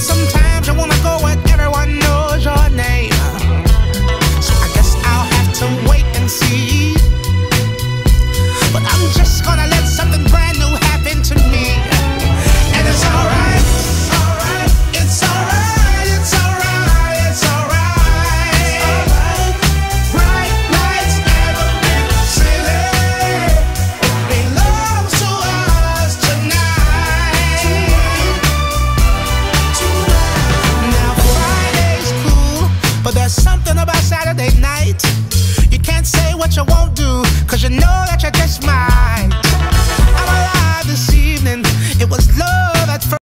Sometimes I wanna go where everyone knows your name. So I guess I'll have to wait and see. But I'm just gonna let something. What you won't do, cause you know that you're just mine.